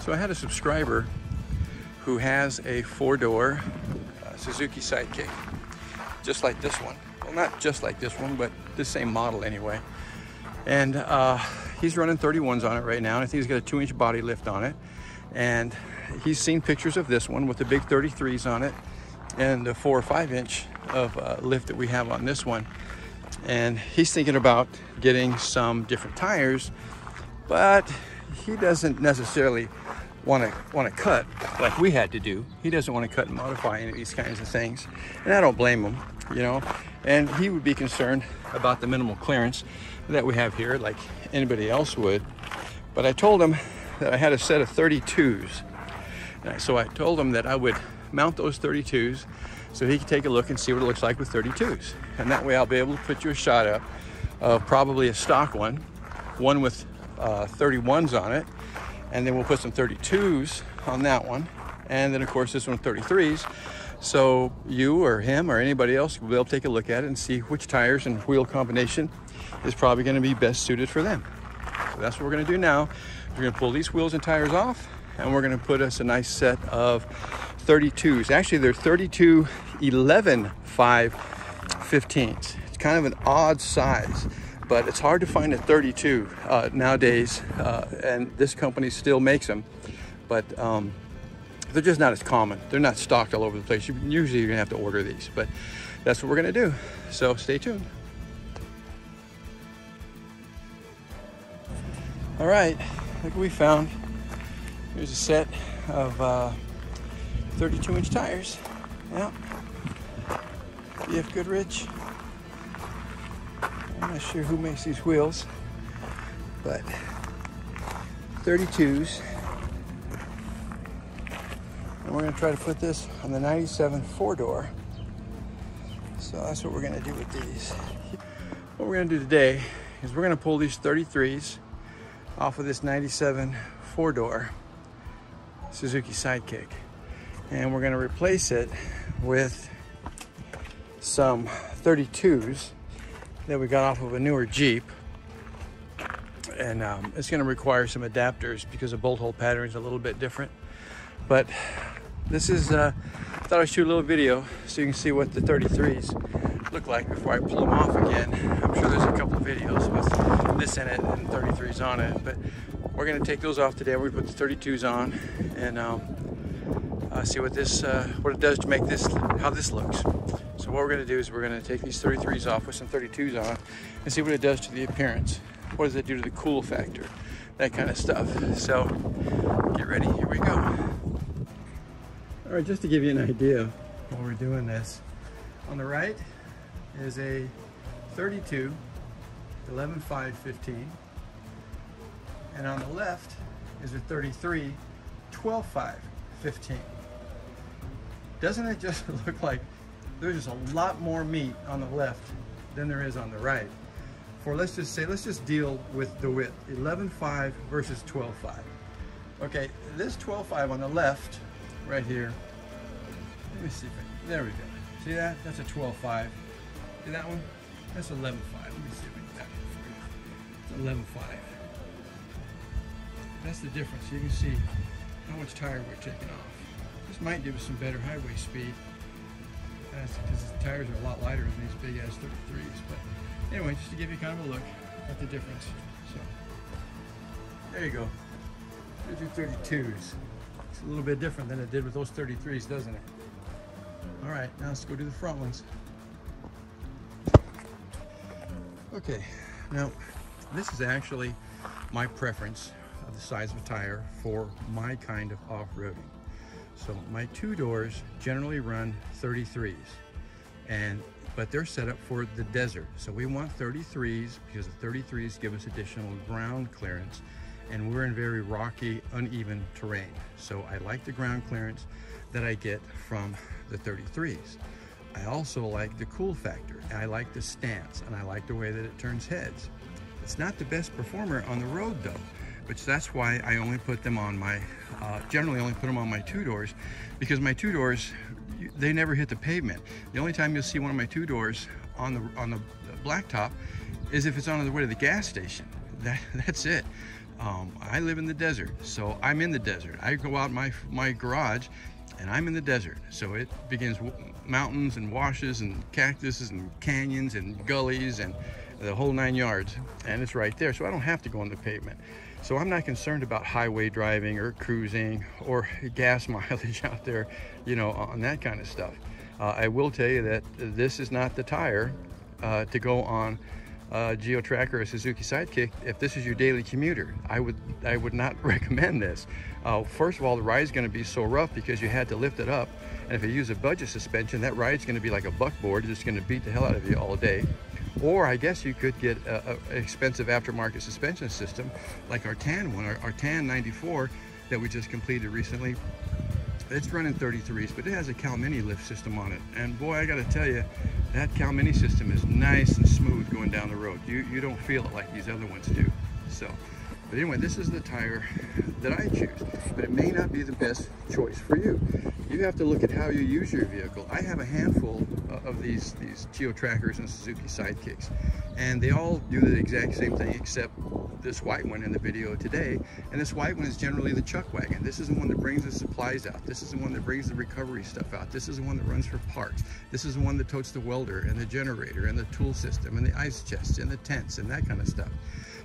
So I had a subscriber who has a four-door uh, Suzuki Sidekick, just like this one. Well, not just like this one, but the same model anyway. And uh, he's running 31s on it right now. And I think he's got a two-inch body lift on it. And he's seen pictures of this one with the big 33s on it and the four or five inch of uh, lift that we have on this one. And he's thinking about getting some different tires, but he doesn't necessarily want to want to cut like we had to do. He doesn't want to cut and modify any of these kinds of things, and I don't blame him, you know. And he would be concerned about the minimal clearance that we have here, like anybody else would. But I told him that I had a set of 32s, and so I told him that I would mount those 32s so he could take a look and see what it looks like with 32s, and that way I'll be able to put you a shot up of probably a stock one, one with uh, 31s on it, and then we'll put some 32s on that one, and then of course this one 33s. So you or him or anybody else will be able to take a look at it and see which tires and wheel combination is probably going to be best suited for them. So that's what we're going to do now. We're going to pull these wheels and tires off, and we're going to put us a nice set of 32s. Actually, they're 32 11 5 15s. It's kind of an odd size but it's hard to find a 32 uh, nowadays, uh, and this company still makes them, but um, they're just not as common. They're not stocked all over the place. You, usually you're gonna have to order these, but that's what we're gonna do. So stay tuned. All right, look what we found. Here's a set of uh, 32 inch tires. Yeah. BF Goodrich. Not sure who makes these wheels, but 32s. And we're gonna try to put this on the 97 four door. So that's what we're gonna do with these. What we're gonna do today is we're gonna pull these 33s off of this 97 four door Suzuki Sidekick. And we're gonna replace it with some 32s that we got off of a newer Jeep. And um, it's going to require some adapters because the bolt hole pattern is a little bit different. But this is, uh, I thought I'd shoot a little video so you can see what the 33s look like before I pull them off again. I'm sure there's a couple of videos with this in it and 33s on it, but we're going to take those off today. We're going to put the 32s on and um, uh, see what this, uh, what it does to make this, how this looks. What we're gonna do is we're gonna take these 33s off with some 32s on and see what it does to the appearance. What does it do to the cool factor? That kind of stuff. So get ready, here we go. All right, just to give you an idea while we're doing this, on the right is a 32 11 5 15 and on the left is a 33 12 5 15 doesn't it just look like there's just a lot more meat on the left than there is on the right. For let's just say, let's just deal with the width, 11.5 versus 12.5. Okay, this 12.5 on the left, right here, let me see if I, there we go. See that? That's a 12.5. See that one? That's 11.5. Let me see if I can it for you. It's 11.5. That's the difference. You can see how much tire we're taking off. This might give us some better highway speed because the tires are a lot lighter than these big ass 33s. But anyway, just to give you kind of a look at the difference. So there you go. There's your 32s. It's a little bit different than it did with those 33s, doesn't it? All right, now let's go do the front ones. Okay, now this is actually my preference of the size of a tire for my kind of off-roading. So my two doors generally run 33s and but they're set up for the desert. So we want 33s because the 33s give us additional ground clearance and we're in very rocky, uneven terrain. So I like the ground clearance that I get from the 33s. I also like the cool factor. I like the stance and I like the way that it turns heads. It's not the best performer on the road though which that's why I only put them on my, uh, generally only put them on my two doors because my two doors, they never hit the pavement. The only time you'll see one of my two doors on the, on the blacktop is if it's on the way to the gas station. that, that's it. Um, I live in the desert, so I'm in the desert. I go out my my garage, and I'm in the desert. So it begins mountains and washes and cactuses and canyons and gullies and the whole nine yards, and it's right there. So I don't have to go on the pavement. So I'm not concerned about highway driving or cruising or gas mileage out there, you know, on that kind of stuff. Uh, I will tell you that this is not the tire uh, to go on a Geo Tracker or Suzuki Sidekick if this is your daily commuter. I would I would not recommend this. Uh, first of all, the ride is going to be so rough because you had to lift it up. And if you use a budget suspension, that ride's going to be like a buckboard. It's going to beat the hell out of you all day. Or I guess you could get an expensive aftermarket suspension system like our TAN one, our, our TAN 94 that we just completed recently. It's running 33s, but it has a Calmini lift system on it. And boy, I gotta tell you, that Calmini system is nice and smooth going down the road. You, you don't feel it like these other ones do. So, but anyway, this is the tire that I choose, but it may not be the best choice for you. You have to look at how you use your vehicle. I have a handful of these, these Geo Trackers and Suzuki Sidekicks, and they all do the exact same thing except this white one in the video today. And this white one is generally the chuck wagon. This is the one that brings the supplies out. This is the one that brings the recovery stuff out. This is the one that runs for parts. This is the one that totes the welder and the generator and the tool system and the ice chests and the tents and that kind of stuff.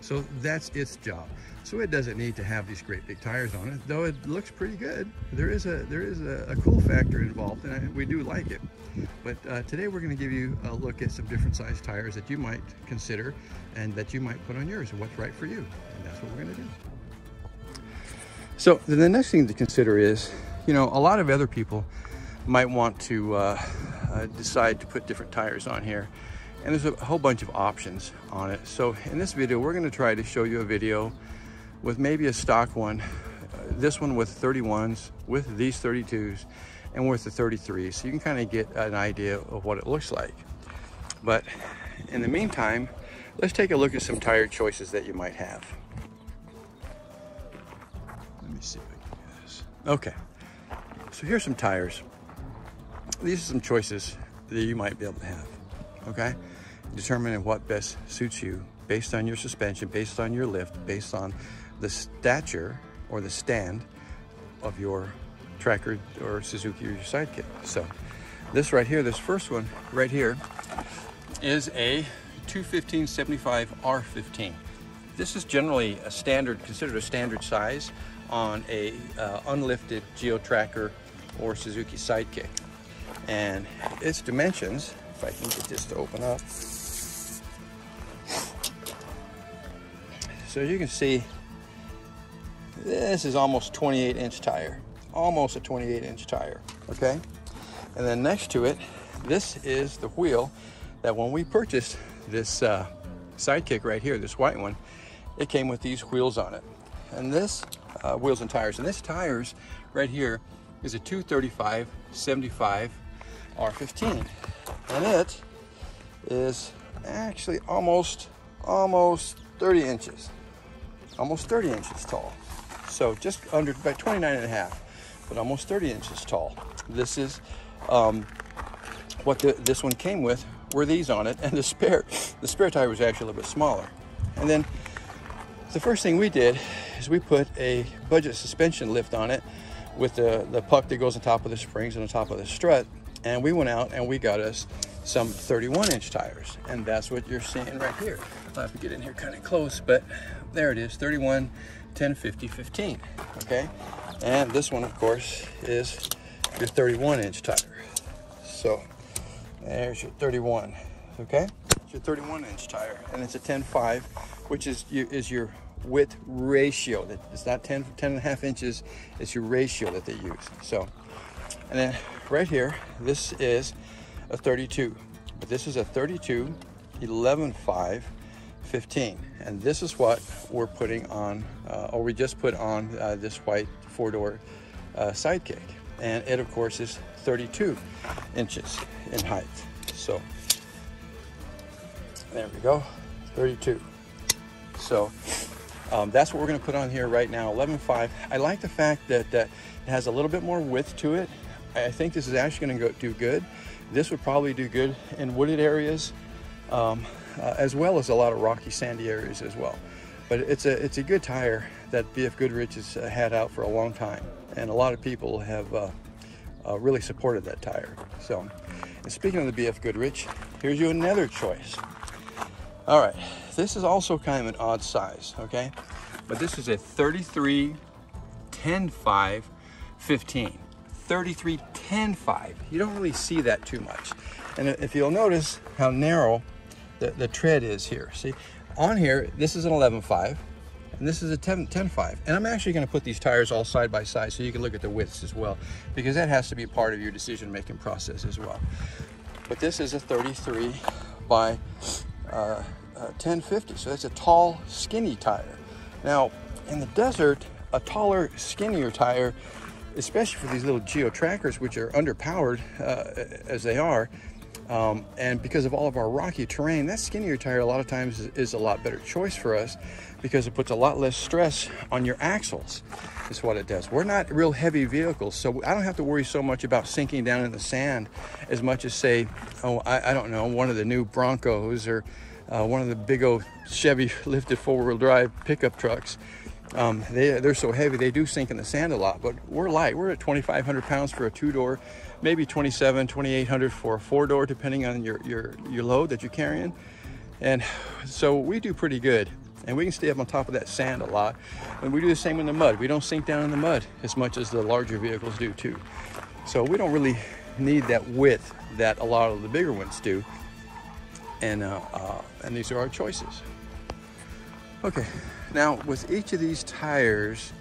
So that's its job. So it doesn't need to have these great big tires on it, though it looks pretty good. There is a there is a, a cool factor involved, and I, we do like it. But uh, today we're going to give you a look at some different size tires that you might consider and that you might put on yours what's right for you. And that's what we're going to do. So the next thing to consider is, you know, a lot of other people might want to uh, uh, decide to put different tires on here and there's a whole bunch of options on it. So in this video, we're gonna try to show you a video with maybe a stock one, uh, this one with 31s, with these 32s, and with the 33s. So you can kind of get an idea of what it looks like. But in the meantime, let's take a look at some tire choices that you might have. Let me see if I can do this. Okay, so here's some tires. These are some choices that you might be able to have, okay? determining what best suits you based on your suspension, based on your lift, based on the stature or the stand of your tracker or Suzuki or your sidekick. So this right here, this first one right here is a 215-75 R15. This is generally a standard, considered a standard size on a uh, unlifted Geo Tracker or Suzuki Sidekick. And its dimensions, if I can get this to open up, So you can see, this is almost 28 inch tire, almost a 28 inch tire, okay? And then next to it, this is the wheel that when we purchased this uh, Sidekick right here, this white one, it came with these wheels on it. And this, uh, wheels and tires, and this tires right here is a 235 75 R15. And it is actually almost, almost 30 inches almost 30 inches tall. So just under, about 29 and a half, but almost 30 inches tall. This is um, what the, this one came with, were these on it, and the spare, the spare tire was actually a little bit smaller. And then the first thing we did is we put a budget suspension lift on it with the, the puck that goes on top of the springs and on top of the strut. And we went out and we got us some 31 inch tires. And that's what you're seeing right here. I'll have to get in here kind of close, but there it is, 31, 10, 50, 15, okay? And this one, of course, is your 31 inch tire. So there's your 31, okay? It's your 31 inch tire, and it's a 10.5, which is, is your width ratio. that It's not 10, 10 and a half inches, it's your ratio that they use. So, and then right here, this is a 32, but this is a 32 11.5 15 and this is what we're putting on uh, or we just put on uh, this white four-door uh, sidekick. And it of course is 32 inches in height. So there we go 32 so um, that's what we're going to put on here right now 11.5 I like the fact that, that it has a little bit more width to it I think this is actually going to do good this would probably do good in wooded areas um, uh, as well as a lot of rocky sandy areas as well. but it's a it's a good tire that BF Goodrich has uh, had out for a long time, and a lot of people have uh, uh, really supported that tire. So, speaking of the BF Goodrich, here's you another choice. All right, this is also kind of an odd size, okay? But this is a 33 10 5 15. 33 10 5. You don't really see that too much. And if you'll notice how narrow the, the tread is here. See, on here, this is an 11 5 and this is a 10, 10 5. And I'm actually gonna put these tires all side by side so you can look at the widths as well, because that has to be part of your decision-making process as well. But this is a 33 by uh, uh, 1050, so that's a tall, skinny tire. Now, in the desert, a taller, skinnier tire, especially for these little geo trackers, which are underpowered uh, as they are, um, and because of all of our rocky terrain, that skinnier tire a lot of times is, is, a lot better choice for us because it puts a lot less stress on your axles is what it does. We're not real heavy vehicles, so I don't have to worry so much about sinking down in the sand as much as say, oh, I, I don't know, one of the new Broncos or uh, one of the big old Chevy lifted four-wheel drive pickup trucks. Um, they, they're so heavy, they do sink in the sand a lot, but we're light. We're at 2,500 pounds for a two-door, maybe 27, 2,800 for a four-door, depending on your, your, your load that you're carrying. And so we do pretty good. And we can stay up on top of that sand a lot. And we do the same in the mud. We don't sink down in the mud as much as the larger vehicles do too. So we don't really need that width that a lot of the bigger ones do. And, uh, uh, and these are our choices. Okay, now with each of these tires,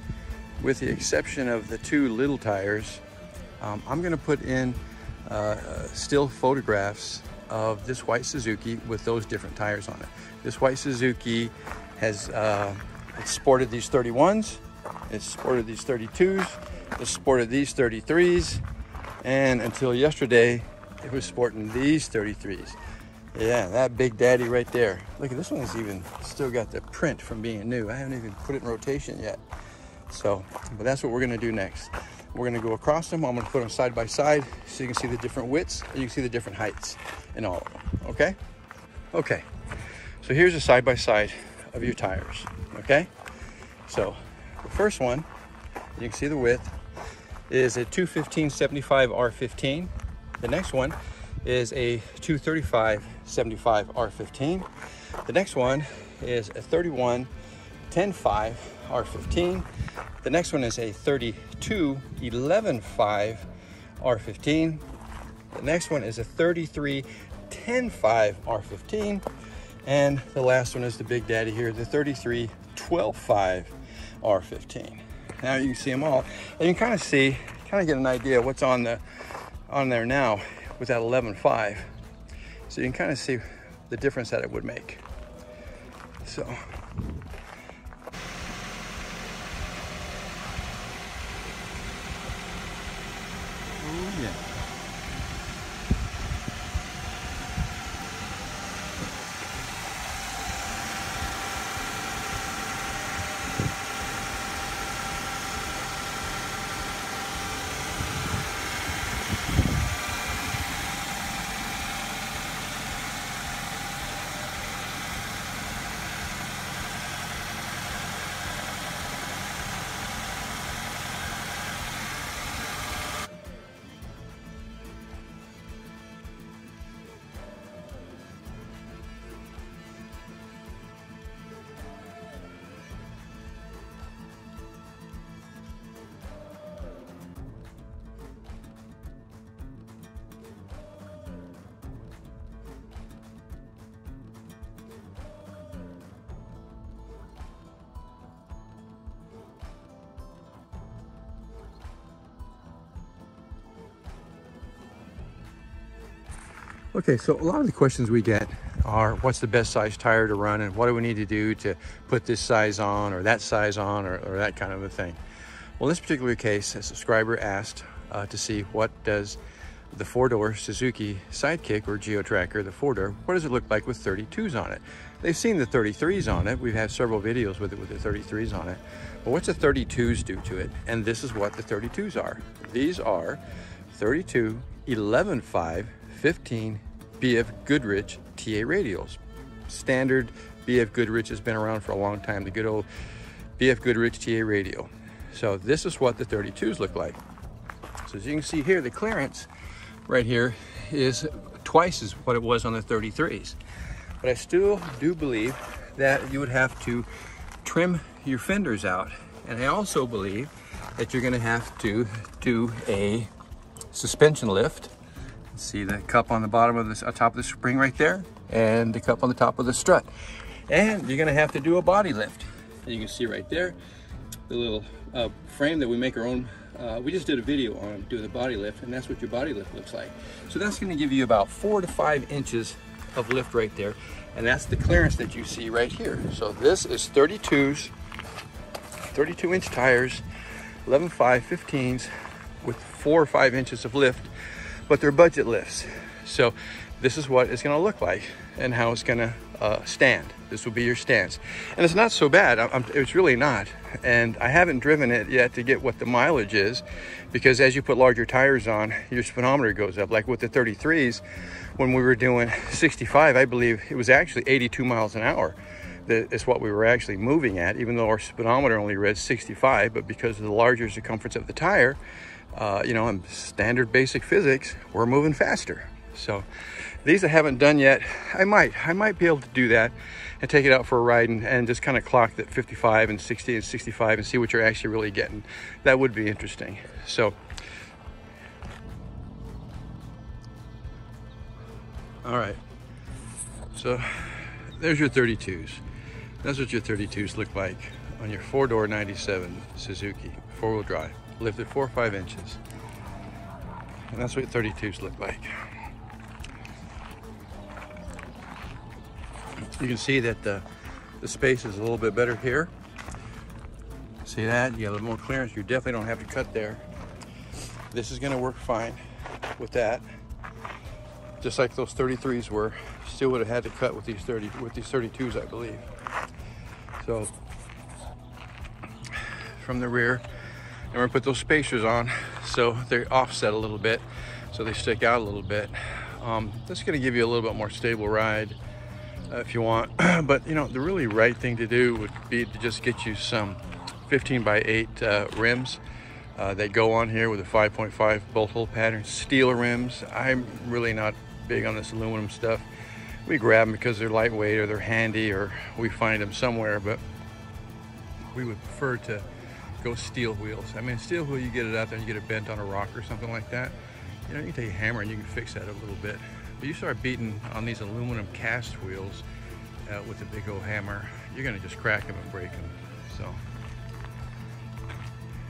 with the exception of the two little tires, um, I'm gonna put in uh, still photographs of this white Suzuki with those different tires on it. This white Suzuki has uh, sported these 31s, it's sported these 32s, it's sported these 33s, and until yesterday, it was sporting these 33s. Yeah, that big daddy right there. Look at this one's even still got the print from being new. I haven't even put it in rotation yet. So, but that's what we're gonna do next. We're gonna go across them. I'm gonna put them side by side so you can see the different widths and you can see the different heights in all of them, okay? Okay, so here's a side by side of your tires, okay? So the first one, you can see the width, is a 215-75 R15. The next one is a 235 75 R15. The next one is a 31 10.5 R15. The next one is a 32 11.5 R15. The next one is a 33 10.5 R15. And the last one is the big daddy here, the 33 12.5 R15. Now you can see them all. And you kind of see, kind of get an idea what's on the on there now with that 11.5. So you can kind of see the difference that it would make. So Okay, so a lot of the questions we get are what's the best size tire to run and what do we need to do to put this size on or that size on or, or that kind of a thing. Well, in this particular case, a subscriber asked uh, to see what does the four-door Suzuki Sidekick or Geo Tracker, the four-door, what does it look like with 32s on it? They've seen the 33s on it. We've had several videos with it with the 33s on it. But what's the 32s do to it? And this is what the 32s are. These are 32, 11.5, 15 BF Goodrich TA radials. standard BF Goodrich has been around for a long time, the good old BF Goodrich TA radial. So this is what the 32s look like. So as you can see here, the clearance right here is twice as what it was on the 33s. But I still do believe that you would have to trim your fenders out. And I also believe that you're gonna have to do a suspension lift. See the cup on the bottom of the top of the spring right there and the cup on the top of the strut. And you're gonna have to do a body lift. And you can see right there, the little uh, frame that we make our own uh, we just did a video on doing the body lift and that's what your body lift looks like. So that's gonna give you about four to five inches of lift right there. And that's the clearance that you see right here. So this is 32s, 32 inch tires, 11.5 15s with four or five inches of lift, but they're budget lifts. So this is what it's gonna look like and how it's gonna uh, stand. This will be your stance. And it's not so bad, I'm, it's really not. And I haven't driven it yet to get what the mileage is because as you put larger tires on, your speedometer goes up. Like with the 33s, when we were doing 65, I believe it was actually 82 miles an hour. That is what we were actually moving at, even though our speedometer only read 65, but because of the larger circumference of the tire, uh, you know, in standard basic physics, we're moving faster. So these I haven't done yet. I might, I might be able to do that and take it out for a ride and, and just kind of clock that 55 and 60 and 65 and see what you're actually really getting. That would be interesting. So, all right. So there's your 32s. That's what your 32s look like on your four-door 97 Suzuki, four-wheel drive, lifted four or five inches. And that's what 32s look like. You can see that the, the space is a little bit better here. See that? You got a little more clearance. You definitely don't have to cut there. This is gonna work fine with that. Just like those 33s were. Still would have had to cut with these 30 with these 32s, I believe. So from the rear, and we're gonna put those spacers on so they're offset a little bit, so they stick out a little bit. Um, that's gonna give you a little bit more stable ride uh, if you want. but you know, the really right thing to do would be to just get you some 15 by 8 uh, rims. Uh, that go on here with a 5.5 bolt hole pattern, steel rims. I'm really not big on this aluminum stuff. We grab them because they're lightweight or they're handy or we find them somewhere, but we would prefer to go steel wheels. I mean, steel wheel, you get it out there and you get it bent on a rock or something like that. You know, you can take a hammer and you can fix that a little bit. But you start beating on these aluminum cast wheels uh, with a big old hammer, you're gonna just crack them and break them. So,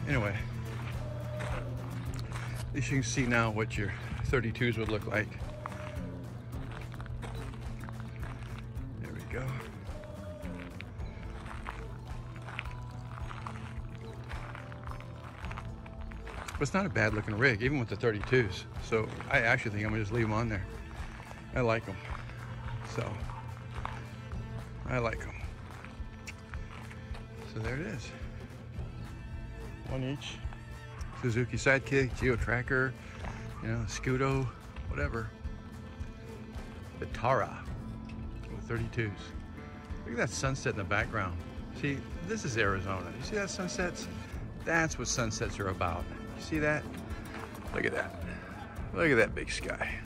anyway, at least you can see now what your 32s would look like. But it's not a bad looking rig, even with the 32s. So I actually think I'm gonna just leave them on there. I like them. So, I like them. So there it is. One each. Suzuki Sidekick, Geo Tracker, you know, Escudo, whatever. Vitara with 32s. Look at that sunset in the background. See, this is Arizona. You see that sunsets? That's what sunsets are about. See that? Look at that. Look at that big sky.